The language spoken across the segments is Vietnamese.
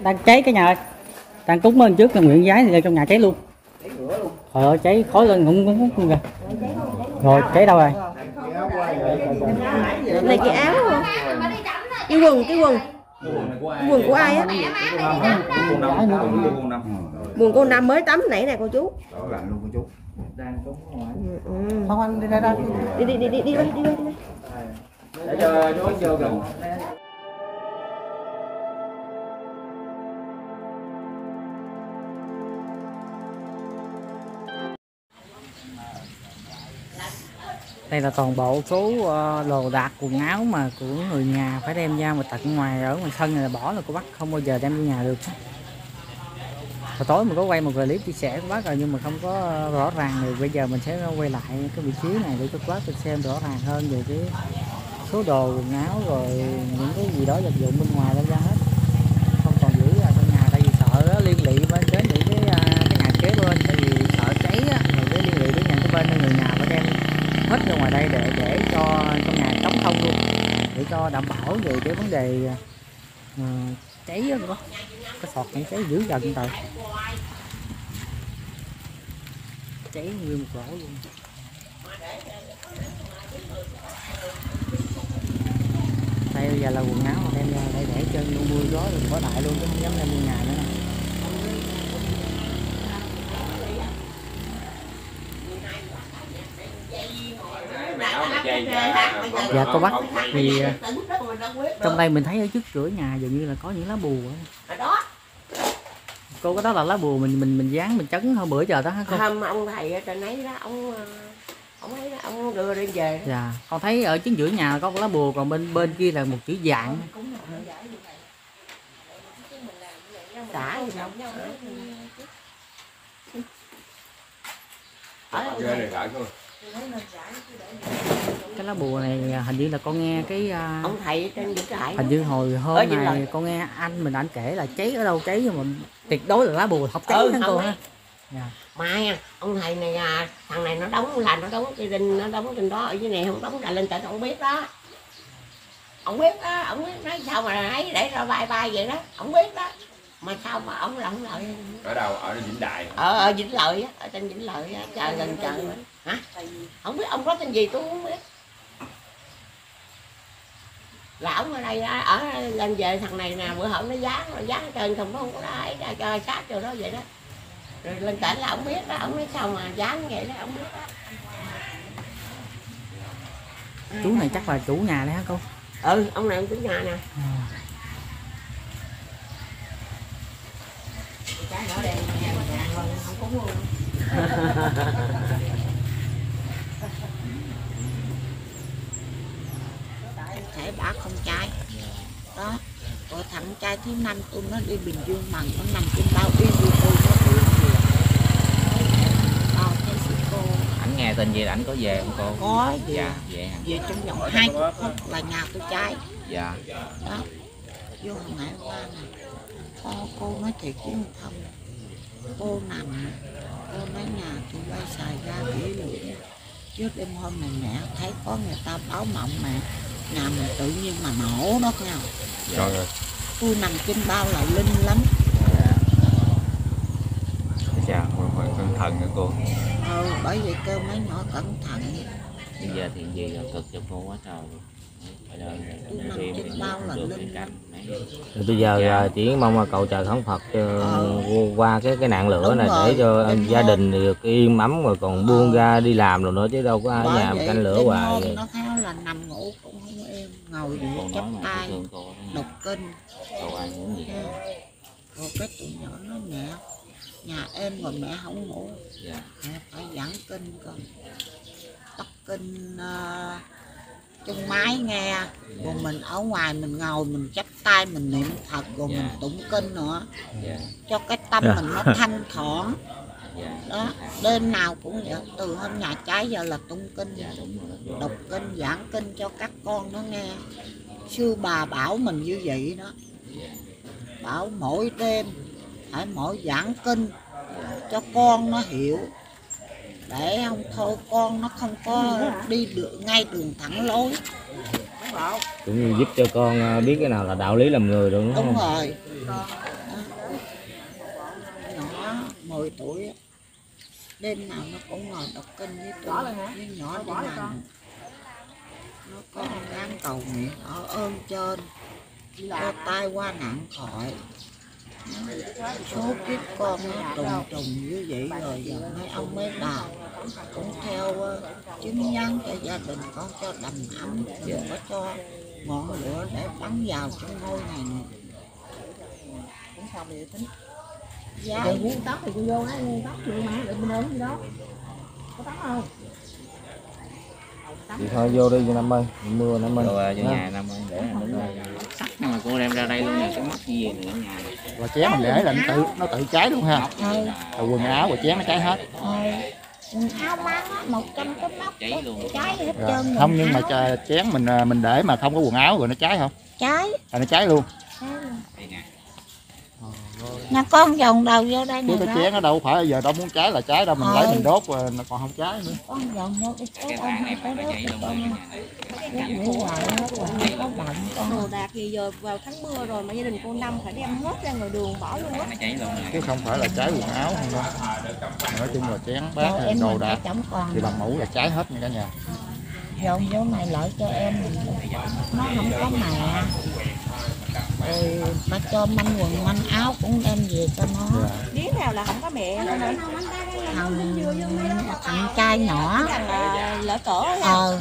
đang cháy cái nhà ơi. Đang cúng ơn trước nguyện giái này trong nhà cháy luôn. Trời ơi cháy khói lên cũng cũng cũng kìa. Rồi cháy đâu rồi? Này cái áo không cái quần cái quần. Cái quần của ai á? Quần cô năm mới tắm nãy nè cô chú. Ừ, không anh đi ra đi đi đi đi đi đi đi đi. Đi. để cho chú vô gần. Đây là toàn bộ số ờ, đồ đạc quần áo mà của người nhà phải đem ra mà tận ngoài, ở ngoài sân này là bỏ là cô bác không bao giờ đem vô nhà được. Hồi tối mình có quay một clip chia sẻ của bác rồi nhưng mà không có ờ, rõ ràng thì bây giờ mình sẽ quay lại cái vị trí này để cho các bác xem rõ ràng hơn về cái số đồ quần áo rồi những cái gì đó vật dụng bên ngoài đem ra hết không còn giữ ở trong nhà tại vì sợ nó liên lụy bên đến những cái à, cái nhà kế bên tại vì sợ cháy á rồi cái liên lụy đến nhà kế bên nên người nhà phải đem hết ra ngoài đây để để cho trong nhà trống không luôn để cho đảm bảo về cái vấn đề uh, cháy đó có cái sọt này cháy dữ dần trời. Cháy nguyên một lỗ luôn. Đây bây giờ là quần áo mà đem ra đây để cho mưa gió rồi có đại luôn chứ không dám đem vô nhà nữa. nè dạ cô bác. Thì ờ, trong đây mình thấy ở trước cửa nhà dường như là có những lá bùa á. đó cô có đó là lá bùa mình mình mình dán mình chấn hôm bữa giờ đó hả cô? Hôm ông thầy ở trên ấy đó ông ờ, ông ấy đó ông đưa đi về đó. dạ. Con thấy ở chính giữa nhà có lá bùa còn bên bên kia là một chữ dạng. Xả gì đâu. Ở cái lá bùa này hình như là con nghe cái à, ông thầy ở trên vĩnh trại hình như hồi Ở hôm Vĩnh này con nghe anh mình anh kể là cháy ở đâu cháy nhưng mà tuyệt đối là lá bùa không cháy Ừ, không cô ha. dạ. Mà nha, ông thầy này à, thằng này nó đóng là nó đóng cái đinh nó đóng trên đó ở dưới này không đóng là lên tỉnh ông biết đó. Ông biết đó ông biết nói sao mà ấy để ra bay bay vậy đó ông biết đó. Mà sao mà ông lỏng lợi? Ở đâu? Ở vĩnh đại. Ở ở vĩnh lợi á ở trên vĩnh lợi á chờ gần nữa. Hả? Không biết ông có tên gì tôi không biết. Là ông ở đây á, ở lên về thằng này nè bữa hổm nó dán rồi dán trên không có không có ai ra cho sát cho đó vậy đó. Rồi lên tỉnh là ông biết đó ông nói sao mà dán vậy đó ông biết đó. Chú này chắc là chủ nhà đấy hả cô? Ừ ông này ông chủ nhà nè. Cái nhỏ đen nhà luôn không có luôn thể bả không trai. Đó rồi thằng trai thứ năm tôi nó đi bình dương mà nó nằm trên bao yên đi tôi. Nó bị bao thấy sư cô ảnh nghe tin gì là ảnh có về không cô? Có về. Dạ về về trong vòng hai phút là nhà tôi trai. Dạ. Đó vô hồi nãy qua nè. Cô, cô nói thiệt chứ không cô nằm cô nói nhà tôi bay xài ra để lửa. Trước đêm hôm này mẹ thấy có người ta báo mộng mà mình tự nhiên mà nổ đó nghe không rồi rồi tôi nằm trên bao là linh lắm. Dạ. Rồi phải cẩn thận nữa cô. Ừ, bởi vậy kêu mấy nhỏ cẩn thận. Bây giờ thì gì là cực cho cô quá trời. Nằm bây giờ Dạ. chỉ mong là cầu trời khấn Phật cho Ờ. qua cái cái nạn lửa Đúng này rồi, để cho đêm gia đình được yên ấm rồi còn buông Ờ. ra đi làm rồi nữa chứ đâu có ở bởi nhà canh lửa hoài. nó khéo là nằm ngủ cũng không ngồi để chắp tay đọc kinh. Rồi cái tụi nhỏ nó mẹ nhà em rồi mẹ không ngủ. Dạ. Mẹ phải giảng kinh con đọc kinh uh, trong máy nghe. Rồi mình ở ngoài mình ngồi mình chắp tay mình niệm phật rồi mình Dạ. tụng kinh nữa. Dạ. Cho cái tâm Dạ. mình nó thanh thoảng dạ đó đêm nào cũng vậy từ hôm nhà trái giờ là tụng kinh dạ đúng rồi đọc kinh giảng kinh cho các con nó nghe. Sư bà bảo mình như vậy đó. Dạ. Bảo mỗi đêm phải mỗi giảng kinh cho con nó hiểu. Để không thôi con nó không có đi được ngay đường thẳng lối. Cũng như giúp cho con à, biết cái nào là đạo lý làm người đúng đúng không? rồi. Nhỏ 10 tuổi á, đêm nào nó cũng ngồi đọc kinh với tôi với nhỏ đi nằm nó có gan cầu nguyện ở ơn trên cho tai qua nạn khỏi. Số kiếp con nó trùng trùng như vậy rồi giờ mấy ông mấy bà cũng theo ờ, chứng nhân cho gia đình con cho đầm ấm đừng có cho ngọn lửa để bắn vào trong ngôi này nữa giá Chị muốn tóc thì cô vô mua tóc chị mà để bên ơn gì đó. Có tóc không? Thì thôi vô đi năm ơi. Mưa năm ơi. Rồi vô nhà năm ơi để sắt nhưng mà cô đem ra đây luôn nha cái mắt gì nữa nhà và chén mình để là nó tự nó tự cháy luôn ha. Rồi. Quần áo và chén nó cháy hết. Áo bán á, một trăm cái móc cháy luôn. cháy hết Rồi. trơn không nhưng mà áo. chà- chén mình à, mình để mà không có quần áo rồi nó cháy không? Cháy. À, nó cháy luôn. Cháy luôn. Nè nhà con dòng đầu vô đây chứ nè cái chén nó đâu phải giờ đâu muốn cháy là cháy đâu mình Ờ. lấy mình đốt rồi nó còn không cháy nữa. Con dòng vô cái cái con bàn này không mà nó đốt cháy cái luôn con đồ đạc thì giờ vào tháng mưa rồi mà gia đình cô năm phải đem hết ra ngoài đường bỏ luôn á. Chứ không phải là cháy quần áo không đâu. Nói chung là chén bát đồ đạc thì bằng mũ là cháy hết nha cả nhà. Dòng vô này lợi cho em. Nó không có mẹ rồi ba cho manh quần manh áo cũng đem về cho nó. Đứa nào là không có mẹ nó nói thằng thằng trai nhỏ. Lỡ cỡ ờ.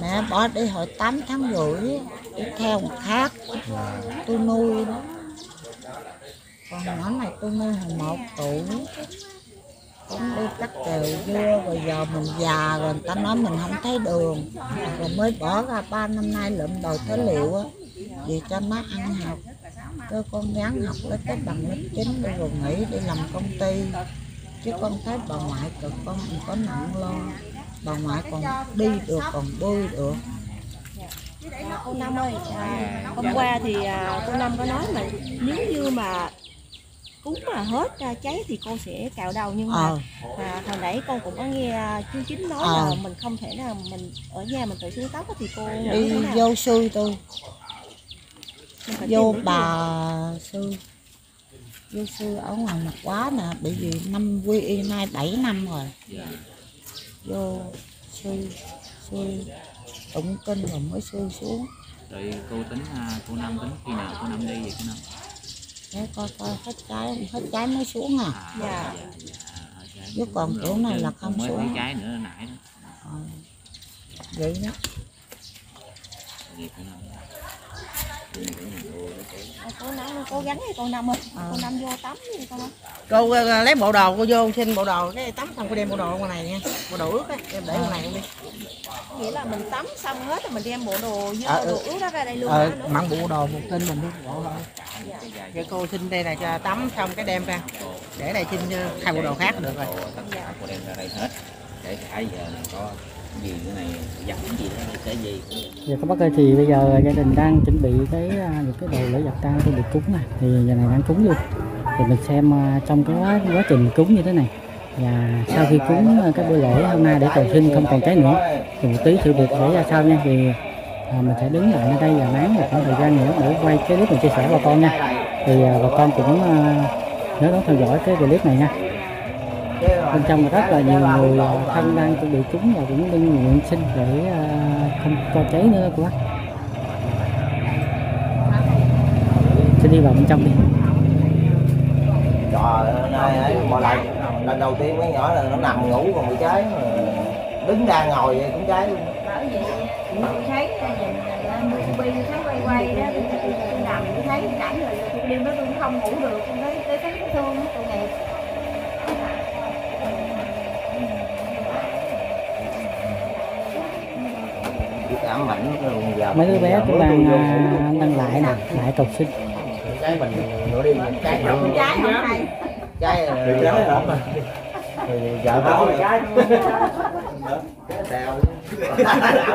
Mẹ bỏ đi hồi 8 tháng rưỡi đi theo một khác. Tôi nuôi đó. Còn nhỏ này tôi nuôi hồi một tuổi. Cũng đi cắt kèo dưa rồi giờ mình già rồi người ta nói mình không thấy đường. Rồi mới bỏ ra ba năm nay lượm đồ phế liệu á vì cho nó ăn học. Cơ con gắng học lấy cái bằng lớp 9 đi rồi nghỉ đi làm công ty. Chứ con thấy bà ngoại cực con không có nặng lo. Bà ngoại còn đi được còn bơi được. Cô năm ơi à, hôm qua thì à, cô năm có nói mà nếu như mà cúng mà hết cháy thì cô sẽ cạo đầu. Nhưng mà ờ. à, hồi nãy con cũng có nghe chú chính nói Ờ. là mình không thể nào mình ở nhà mình tự xuống tóc thì cô đi vô sư tôi vô bà sư. Vô sư ở ngoài mặt quá nè bởi vì năm quy y nay 7 năm rồi. Vô sư sư tụng kinh rồi mới sư xuống. Rồi cô tính à, cô năm tính khi nào cô năm đi vậy cô năm để coi coi hết trái hết trái mới xuống à. À, Dạ. dạ. chứ còn kiểu này là không mới xuống. trái nữa nãy đó. Ờ. vậy đó. Vậy cô năm À, cô gắng đi cô năm ơi Ờ. cô năm vô tắm đi con cô ờ, lấy bộ đồ cô vô xin bộ đồ cái tắm xong cô đem bộ đồ ngoài này nha. Bộ đồ ướt á em để ngoài này đi. Nghĩa là mình tắm xong hết rồi mình đem bộ đồ dơ Ờ, đồ ướt đó ra đây luôn ờ? Đúng mặn bộ đồ một tin mình luôn bộ thôi cái cô xin đây này cho tắm xong cái đem ra. Để đây xin ờ, hai bộ đồ khác là được rồi. Cả cô đem ra đây hết. Để cả giờ này có gì cái này gì cái gì Giờ các bác ơi thì bây giờ gia đình đang chuẩn bị cái à, những cái đồ lễ vật tang cho được cúng này. Thì giờ này đang cúng luôn. Thì mình xem à, trong cái quá, quá trình cúng như thế này. Và sau khi cúng à, cái buổi lễ hôm nay để cầu xin không còn cháy nữa thì một tí sự việc xảy ra sao nha. Thì à, mình sẽ đứng lại ở đây và nán một khoảng thời gian nữa để quay cái clip mình chia sẻ bà con nha. Thì à, bà con cũng à, nhớ đón theo dõi cái clip này nha bên trong rất là nhiều người à, thân đang chuẩn bị cúng và cũng đi nguyện xin để à, không cho cháy nữa của bác. Sẽ đi vào bên trong đi. Trời ơi, ấy, mọi lần lần đầu tiên mấy nhỏ là nó nằm ngủ còn bị cháy mà đứng ra ngồi vậy cũng cháy luôn. Bởi vì tôi thấy tôi bi thấy quay quay đó tôi tôi nằm tôi thấy cảnh rồi tôi đêm đó tôi cũng không ngủ được tôi thấy tôi thấy thương nó tội nghiệp mấy đứa bé cũng đang đang lại nè lại cầu xin cháy mình nửa cháy không trái không hay? Rồi cháy lắm mà giờ nó cháy đèo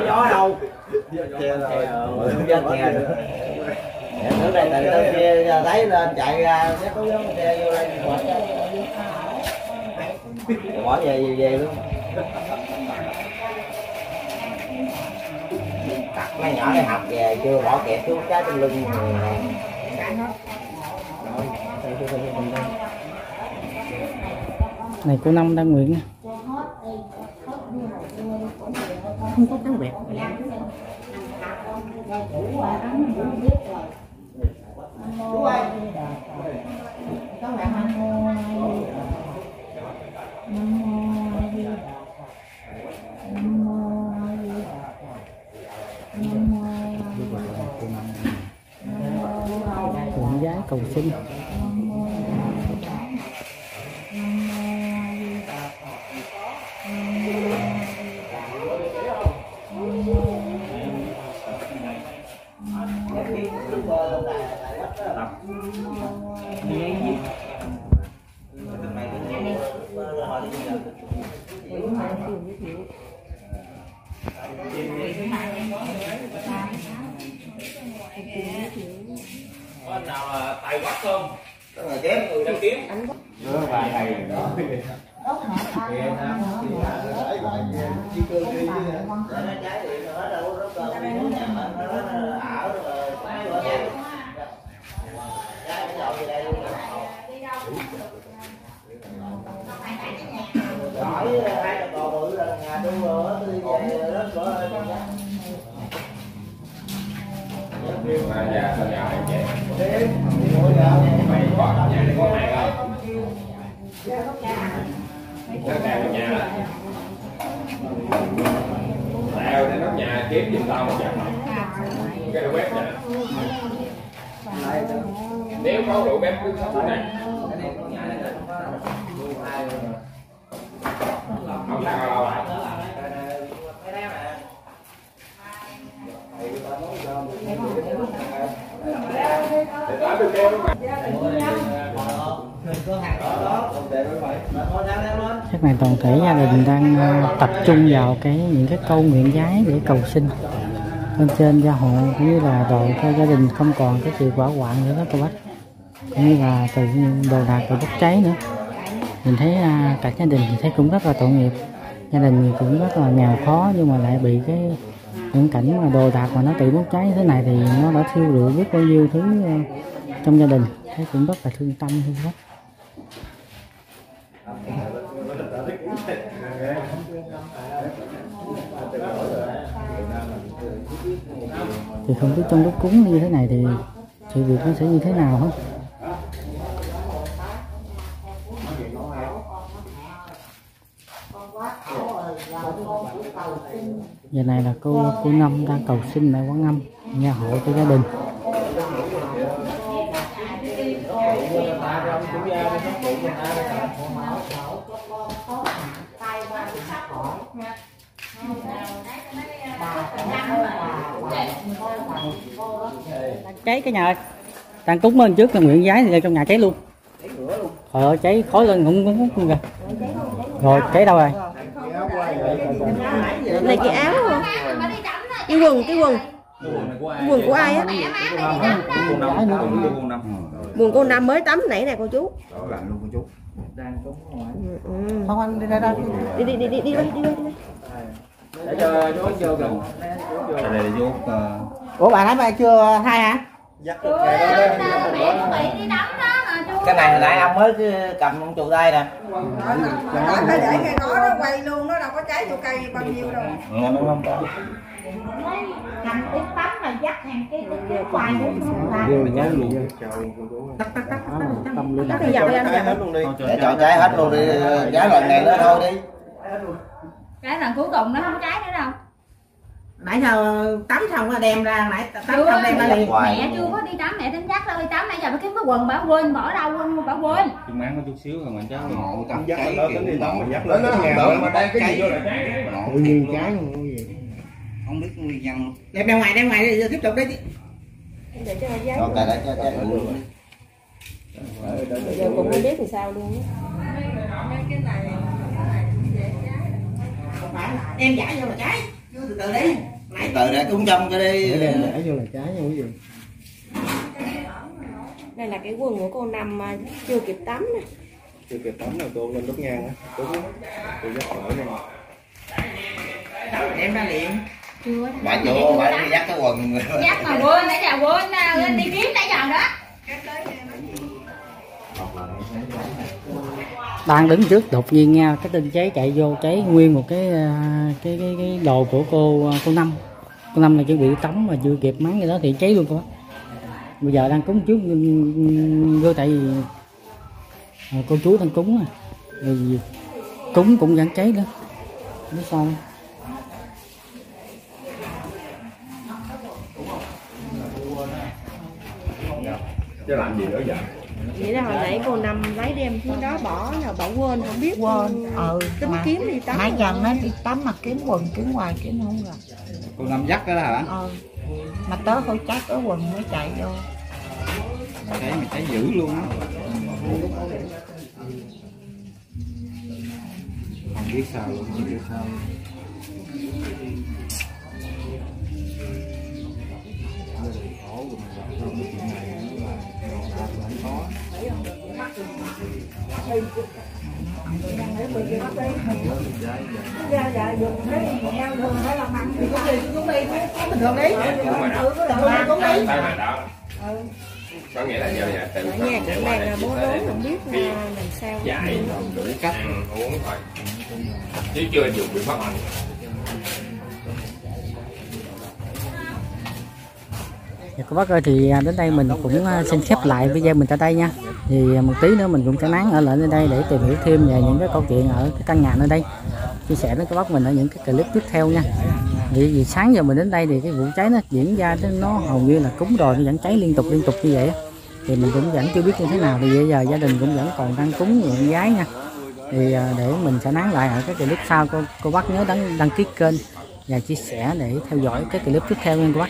gió đâu? Không thấy lên chạy ra bỏ về, về luôn Mấy nhỏ này học về chưa? Bỏ kẹp xuống trái trên lưng rồi. này cô năm đang nguyện nè không có trắng quẹt. Tượng giái cầu sinh Thank you. không đó là kém người đang kiếm đó vài ngày đó Lúc hả? Ăn rồi, ăn rồi, ăn rồi, ăn rồi, Hãy subscribe cho kênh Ghiền Mì Gõ đó không bỏ lỡ những video hấp dẫn tao để nóc nhà kiếm giùm tao một trận. Cái đầu bếp nè nếu có đủ bếp cứ sống này. Không sao đâu. Lại để tao được kêu các bạn này toàn thể gia đình đang ờ, tập trung vào cái những cái câu nguyện giái để cầu sinh bên trên gia hộ cũng như là đồ cho gia đình không còn cái sự quả hoạn nữa đó, các bác. Cũng như là từ đồ đạc từ bốc cháy nữa. Mình thấy à, cả gia đình thì thấy cũng rất là tội nghiệp. Gia đình thì cũng rất là nghèo khó nhưng mà lại bị cái những cảnh mà đồ đạc mà nó tự bốc cháy thế này thì nó đã thiêu rụi biết bao nhiêu thứ ờ, trong gia đình. Thấy cũng rất là thương tâm thôi bác. Thì không biết trong lúc cúng như thế này thì sự việc nó sẽ như thế nào hết giờ này là cô cô năm đang cầu xin lại quán âm, nhà hộ cho gia đình. cháy cái nhà ơi. Đang cúng lên trước là nguyện giái thì trong nhà cháy luôn. Trời ơi cháy khói lên cũng cũng cũng kìa. Rồi cháy đâu rồi? Này cái áo không cái quần cái quần. Quần của ai á? Quần cô năm mới tắm nãy nè cô chú. Ừ, ừ. Không anh đi ra đây. Đi đi đi đi đi đi đi để cho chú vô gần. Đây là vô ờ, ủa bà nói bà chưa hai hả? Cái này hồi nãy ông mới cầm ông chù tay nè. Phải để cây ngó nó quay luôn nó đâu có cháy vô cây bao nhiêu đâu. Không không? Có cầm cái tắm mà dắt hàng cái cái cái khoai đó không làm tắt đi dạo đi anh dạo để cho cháy hết luôn đi giá lần này nữa thôi đi cái lần cuối cùng nó không cháy nữa đâu? Nãy giờ tắm xong rồi đem ra nãy tắm chưa xong đem ra liền. mẹ chưa có đi tắm mẹ tính dắt đâu đi tắm nãy giờ nó kiếm cái quần bà quên bỏ đâu quên bà quên. Chung án có chút xíu rồi mà cháu ngộ tập Dắt lên tính đi tắm dắt nó lên nó nó lắm. mà đang cái gì vô là cháy ngộ nhiên trái không có gì. không biết nguyên nhân. Luôn đem ra ngoài đem ngoài đi tiếp tục đi. Để cho giấy cho cái để cho luôn giờ cũng không biết thì sao luôn không là đem giải vô là cứ từ từ đi. Nãy từ để cũng trong cái đi. Để đem để vô là trái không có gì. đây là cái quần của cô năm mà chưa kịp tắm nè. Chưa kịp tắm là cô lên đốt nhang á. Đúng á. Cô dắt khỏi nha. tắm đem ra liền. Chưa bà chủ bà đi dắt cái quần. Dắt mà quên nãy giờ quên à, quên đi kiếm nãy giờ đó đang đứng trước đột nhiên nghe cái tin cháy chạy vô cháy nguyên một cái à, cái cái, cái đồ của cô à, cô năm. Cô năm là chuẩn bị tắm mà chưa kịp mắng gì đó thì cháy luôn cô bây giờ đang cúng trước vô tại vì à, cô chú đang cúng à. Rồi cúng cũng vẫn cháy nữa nó sao không? Dạ. chứ làm gì nữa vậy vậy là hồi nãy cô năm lấy đem xuống đó bỏ là bỏ quên không biết. Quên ừ. Tính mà kiếm đi tắm nãy giờ nó đi tắm mà kiếm quần kiếm hoài kiếm không rồi. Cô năm dắt đó hả? Ừ. Mà tới hồi chắc ở quần mới chạy vô. Thấy mình thấy dữ luôn á. Không biết sao luôn không biết sao đúng rồi đó tay mà đó có nghĩa là giờ nhà tự ở nhà cũng đang là bố rối không biết là làm sao dạy đủ cách uống thôi. Chứ chưa dùng biện pháp mạnh thì cô bác ơi thì à, đến đây mình cũng à, xin khép lại video mình tại đây nha. Thì à, một tí nữa mình cũng sẽ nán ở lại nơi đây để tìm hiểu thêm về những cái câu chuyện ở cái căn nhà nơi đây. Chia sẻ với các bác mình ở những cái clip tiếp theo nha. Vì, vì sáng giờ mình đến đây thì cái vụ cháy nó diễn ra nó hầu như là cúng rồi nó vẫn cháy liên tục liên tục như vậy thì mình cũng vẫn chưa biết như thế nào thì bây giờ gia đình cũng vẫn còn đang cúng nguyện gái nha. Thì để mình sẽ nán lại ở cái clip sau cô cô bác nhớ đăng đăng ký kênh và chia sẻ để theo dõi cái clip tiếp theo nha cô bác.